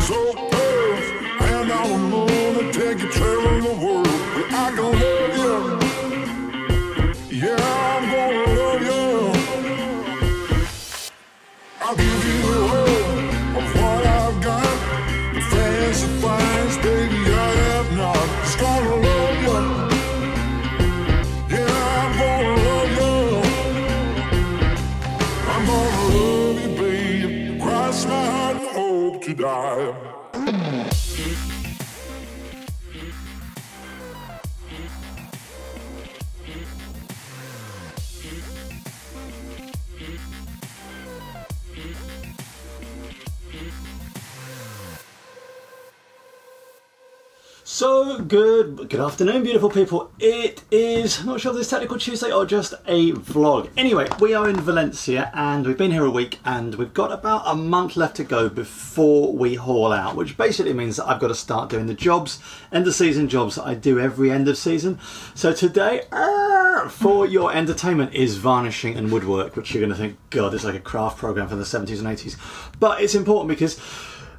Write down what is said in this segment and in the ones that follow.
so. And I don't wanna take you the world. But I love you. Yeah, I'm gonna love you. I'll give you the whole of what I've got. Fancy baby, I have not. Just gonna love you. Yeah, I'm gonna love you. I'm gonna love you, babe. Cross my heart hope to die. So good, good afternoon, beautiful people. It is I'm not sure if this technical Tuesday or just a vlog. Anyway, we are in Valencia and we've been here a week and we've got about a month left to go before we haul out, which basically means that I've got to start doing the jobs, end of season jobs that I do every end of season. So today, uh, for your entertainment is varnishing and woodwork, which you're going to think, God, it's like a craft program from the 70s and 80s. But it's important because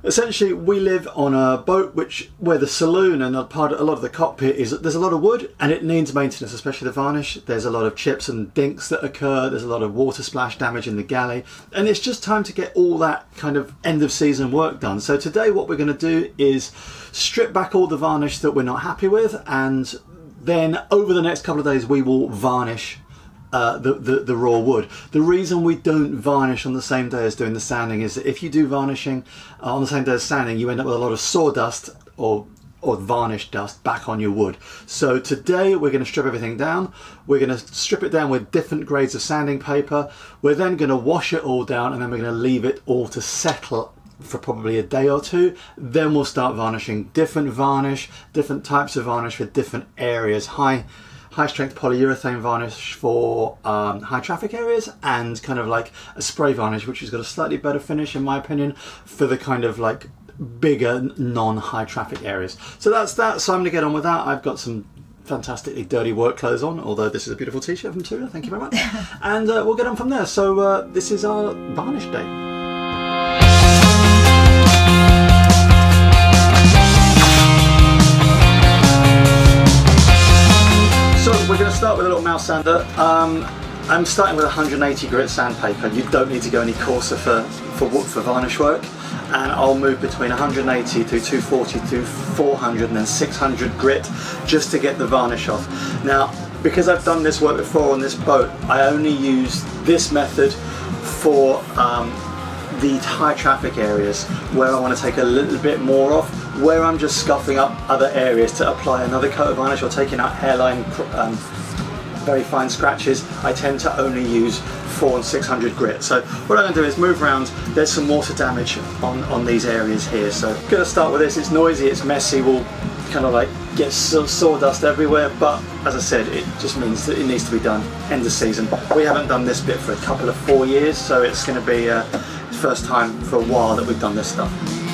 essentially we live on a boat which where the saloon and a part a lot of the cockpit is there's a lot of wood and it needs maintenance especially the varnish. There's a lot of chips and dinks that occur. There's a lot of water splash damage in the galley. And it's just time to get all that kind of end of season work done. So today what we're going to do is strip back all the varnish that we're not happy with and then over the next couple of days we will varnish uh, the, the, the raw wood. The reason we don't varnish on the same day as doing the sanding is that if you do varnishing uh, on the same day as sanding, you end up with a lot of sawdust or or varnish dust back on your wood. So today we're going to strip everything down. We're going to strip it down with different grades of sanding paper. We're then going to wash it all down and then we're going to leave it all to settle for probably a day or two. Then we'll start varnishing different varnish, different types of varnish for different areas. High high strength polyurethane varnish for um, high traffic areas and kind of like a spray varnish which has got a slightly better finish in my opinion for the kind of like bigger non high traffic areas. So that's that. So i'm going to get on with that. I've got some fantastically dirty work clothes on although this is a beautiful t-shirt from Tula, thank you very much. And uh, we'll get on from there. So uh, this is our varnish day going to start with a little mouse sander. Um, I'm starting with 180 grit sandpaper. You don't need to go any coarser for for for varnish work, and I'll move between 180 to 240 to 400 and then 600 grit just to get the varnish off. Now, because I've done this work before on this boat, I only use this method for um, the high traffic areas where I want to take a little bit more off, where I'm just scuffing up other areas to apply another coat of varnish or taking out hairline, um, very fine scratches. I tend to only use four and 600 grit. So what I'm going to do is move around. There's some water damage on, on these areas here. So going to start with this. It's noisy, it's messy. We'll kind of like get sawdust everywhere. But as I said, it just means that it needs to be done end of season. We haven't done this bit for a couple of four years, so it's going to be uh, first time for a while that we've done this stuff.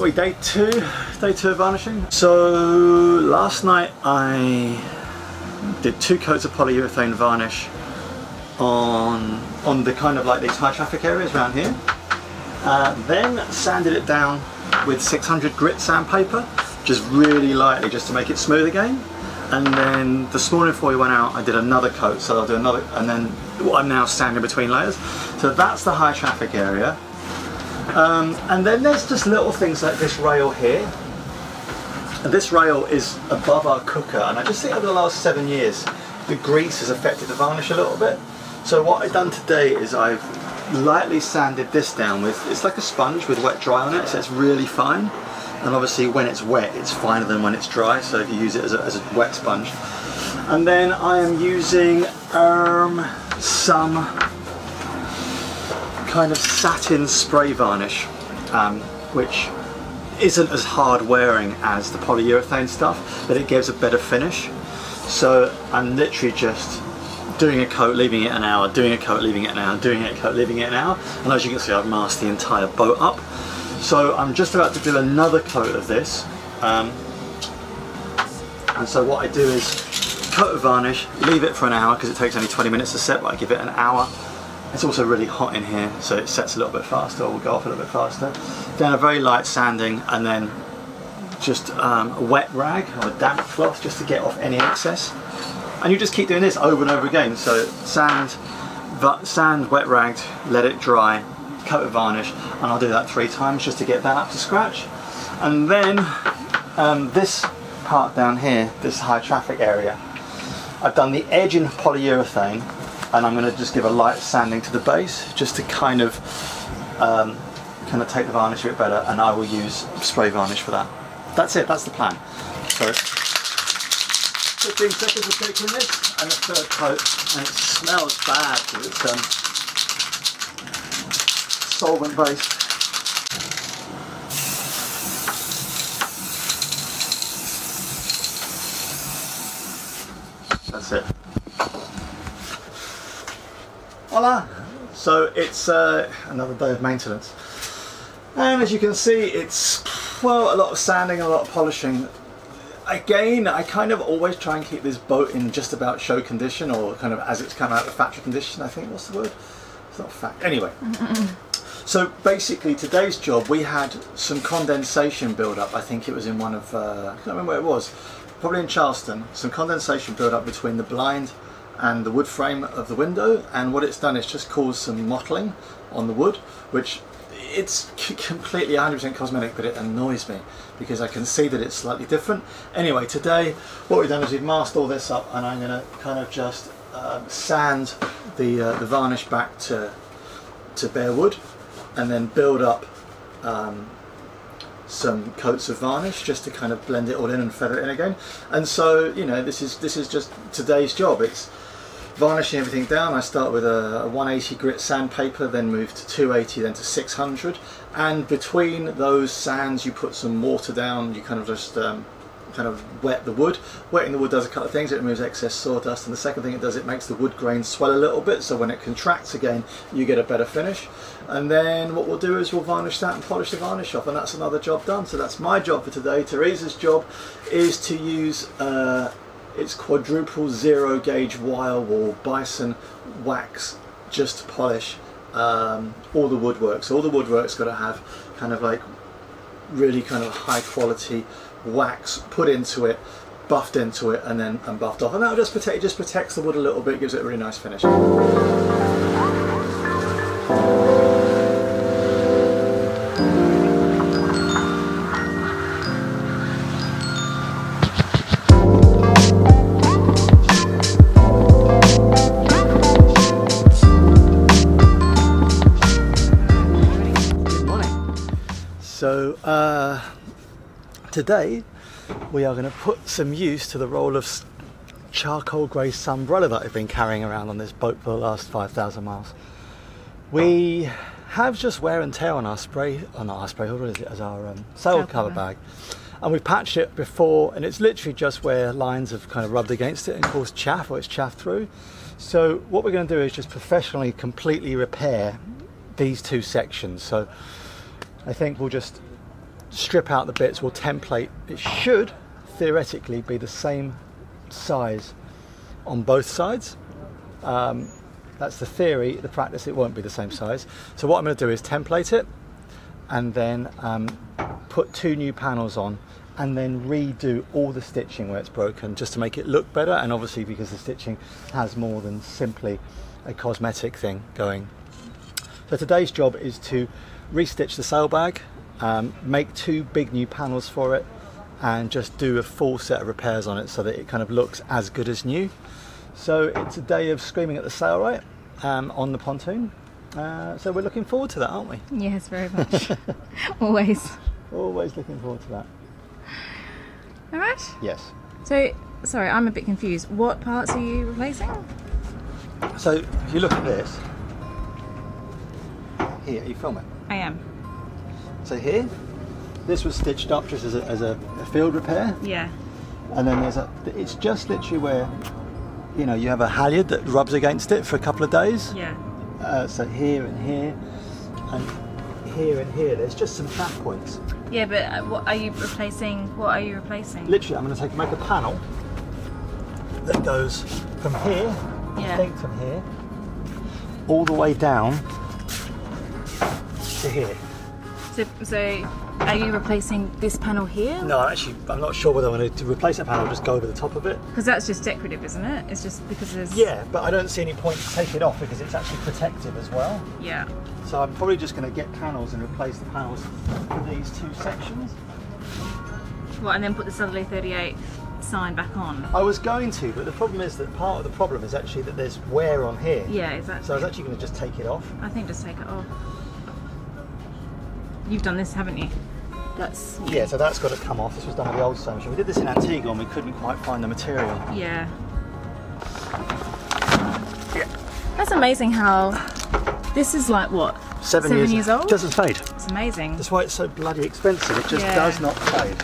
We, day two? Day two of varnishing. So, last night I did two coats of polyurethane varnish on on the kind of like these high traffic areas around here. Uh, then sanded it down with 600 grit sandpaper, just really lightly, just to make it smooth again. And then this morning before we went out, I did another coat, so I'll do another, and then I'm now sanding between layers. So that's the high traffic area. Um, and then there's just little things like this rail here. And this rail is above our cooker, and I just think over the last seven years, the grease has affected the varnish a little bit. So what I've done today is I've lightly sanded this down with, it's like a sponge with wet dry on it, so it's really fine. And obviously when it's wet, it's finer than when it's dry, so if you use it as a, as a wet sponge. And then I am using um, some kind of satin spray varnish, um, which isn't as hard wearing as the polyurethane stuff, but it gives a better finish. So I'm literally just doing a coat, leaving it an hour, doing a coat, leaving it an hour, doing a coat, leaving it an hour. And as you can see, I've masked the entire boat up. So I'm just about to do another coat of this. Um, and so what I do is coat of varnish, leave it for an hour because it takes only 20 minutes to set, but I give it an hour. It's also really hot in here, so it sets a little bit faster, or will go off a little bit faster. Then a very light sanding, and then just um, a wet rag or a damp cloth just to get off any excess. And you just keep doing this over and over again. So sand, sand, wet ragged, let it dry, coat of varnish, and I'll do that three times just to get that up to scratch. And then um, this part down here, this high traffic area, I've done the edge in polyurethane, and I'm going to just give a light sanding to the base just to kind of um, kind of take the varnish a bit better, and I will use spray varnish for that. That's it. That's the plan. So 15 seconds of taking this and a third coat, and it smells bad because it's um, solvent based. That's it. Voila! So it's uh, another day of maintenance. And as you can see, it's well a lot of sanding, a lot of polishing. Again, I kind of always try and keep this boat in just about show condition, or kind of as it's come out of factory condition. I think what's the word? It's not fact. Anyway, so basically today's job we had some condensation build up. I think it was in one of uh, I can't remember where it was. Probably in Charleston. Some condensation build up between the blind and the wood frame of the window and what it's done is just caused some mottling on the wood which it's completely 100% cosmetic but it annoys me because I can see that it's slightly different. Anyway today what we've done is we've masked all this up and I'm going to kind of just um, sand the, uh, the varnish back to, to bare wood and then build up um, some coats of varnish just to kind of blend it all in and feather it in again. And so you know this is this is just today's job. It's varnishing everything down. I start with a, a 180 grit sandpaper then move to 280 then to 600 and between those sands you put some water down. You kind of just um, kind of wet the wood. Wetting the wood does a couple of things. It removes excess sawdust. And the second thing it does it makes the wood grain swell a little bit. So when it contracts again you get a better finish. And then what we'll do is we'll varnish that and polish the varnish off. And that's another job done. So that's my job for today. Teresa's job is to use uh, its quadruple zero gauge wire wool bison wax just to polish um, all the woodwork so all the woodwork's got to have kind of like really kind of high quality wax put into it buffed into it and then and buffed off. And that'll just protect just protects the wood a little bit gives it a really nice finish today we are going to put some use to the roll of charcoal grey Sunbrella that I've been carrying around on this boat for the last 5,000 miles. We have just wear and tear on our spray, on our spray holder, is it, as our um, sail cover. bag. And we've patched it before, and it's literally just where lines have kind of rubbed against it and caused chaff, or it's chaffed through. So what we're going to do is just professionally, completely repair these two sections. So I think we'll just strip out the bits, we'll template. It should theoretically be the same size on both sides. Um, that's the theory. The practice, it won't be the same size. So what I'm going to do is template it, and then um, put two new panels on, and then redo all the stitching where it's broken, just to make it look better. And obviously, because the stitching has more than simply a cosmetic thing going so today's job is to restitch the sail bag, um, make two big new panels for it, and just do a full set of repairs on it so that it kind of looks as good as new. So it's a day of screaming at the sail right um, on the pontoon. Uh, so we're looking forward to that, aren't we? Yes, very much. Always. Always looking forward to that. All right. Yes. So, sorry, I'm a bit confused. What parts are you replacing? So if you look at this, here you film it. I am. So here, this was stitched up just as a, as a, a field repair. Yeah. and then there's a it's just literally where you know, you have a halyard that rubs against it for a couple of days. Yeah. Uh, so here and here, and here and here, there's just some fat points. Yeah, but uh, what are you replacing? What are you replacing? Literally, I'm going to take make a panel that goes from here, I Yeah. think from here, all the way down to here. So, so are you replacing this panel here? No, actually, I'm not sure whether I'm going to replace that panel or just go over the top of it. Because that's just decorative, isn't it? It's just because there's. Yeah, but I don't see any point to take it off because it's actually protective as well. Yeah. So I'm probably just going to get panels and replace the panels for these two sections. Well, and then put the Southerly 38 sign back on. I was going to, but the problem is that part of the problem is actually that there's wear on here. Yeah, exactly. So I was actually going to just take it off. I think just take it off. You've done this, haven't you? That's Yeah, so that's got to come off. This was done with the old sewing machine. We did this in Antigua and we couldn't quite find the material. yeah. Yeah. That's amazing how this is like what Seven, Seven years, years old? Doesn't fade. It's amazing. That's why it's so bloody expensive. It just Yeah. does not fade.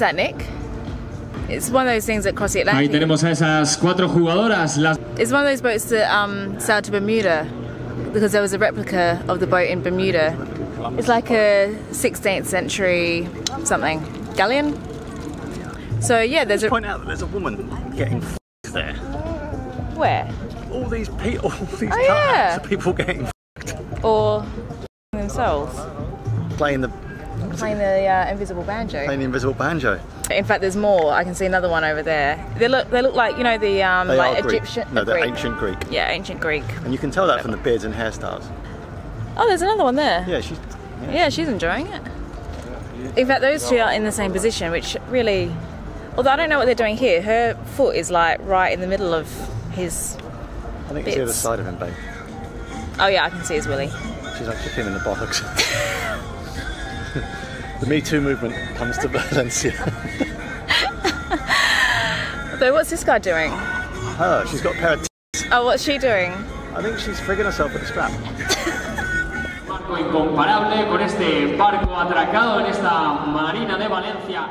That, Nick? It's one of those things that cross the Ahí Atlantic. tenemos a esas cuatro jugadoras, las It's one of those boats that um, sailed to Bermuda because there was a replica of the boat in Bermuda. It's like a 16th century something galleon. So yeah, there's a Point out that there's a woman getting f- there. where All these people, all these Oh, cutouts yeah. of people getting f- or themselves playing the playing the uh, invisible banjo. playing the invisible banjo. In fact, there's more. I can see another one over there. They look they look like you know the um, They like are Greek. Egyptian. No, they're Greek. ancient Greek, Yeah, ancient Greek. and you can tell that from the beards and hairstyles. Oh, there's another one there. Yeah, she's. Yeah, she's enjoying it. In fact, those two are in the same position, which really, although I don't know what they're doing here, her foot is like right in the middle of his. I think it's the other side of him, babe. Oh yeah, I can see his willy. She's like kick him in the bollocks. the Me Too movement comes to Valencia. So what's this guy doing? Her, she's got a pair of. T- Oh, what's she doing? I think she's frigging herself with a strap. barco incomparable con este barco atracado en esta marina de Valencia.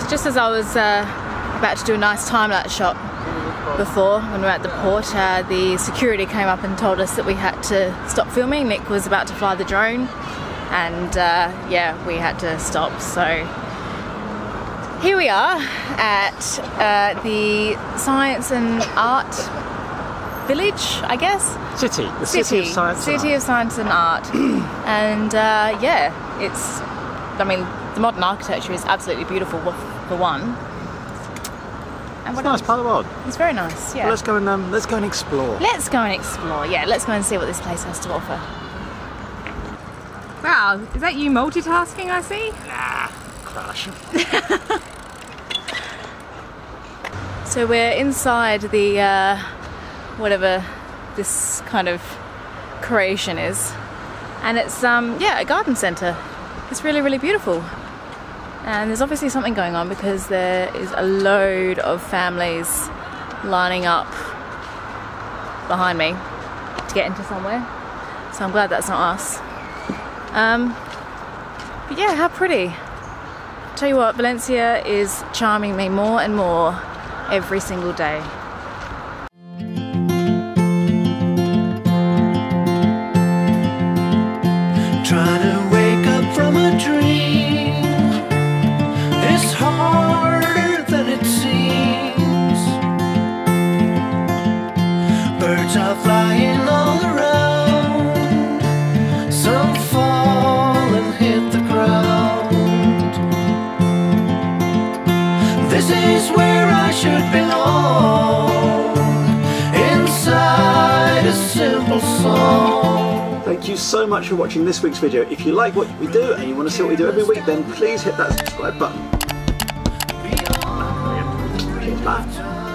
It's just as I was uh, about to do a nice time lapse shot before when we were at the port, uh, the security came up and told us that we had to stop filming. Nick was about to fly the drone, and uh, yeah, we had to stop. So here we are at uh, the Science and Art Village, I guess. City, the city, of science. and City art. of Science and Art. and uh, yeah, it's, I mean, the modern architecture is absolutely beautiful for one. And It's a nice part of the world. It's very nice, yeah. Well, let's go and um, let's go and explore. Let's go and explore. Yeah, let's go and see what this place has to offer. Wow, is that you multitasking? I see. Nah, Crash. So we're inside the uh, whatever this kind of creation is, and it's um, yeah a garden centre. It's really really beautiful, and there's obviously something going on because there is a load of families lining up behind me to get into somewhere. So I'm glad that's not us. Um, but yeah, how pretty. Tell you what, Valencia is charming me more and more every single day. You so much for watching this week's video. If you like what we do and you want to see what we do every week, then please hit that subscribe button. Bye.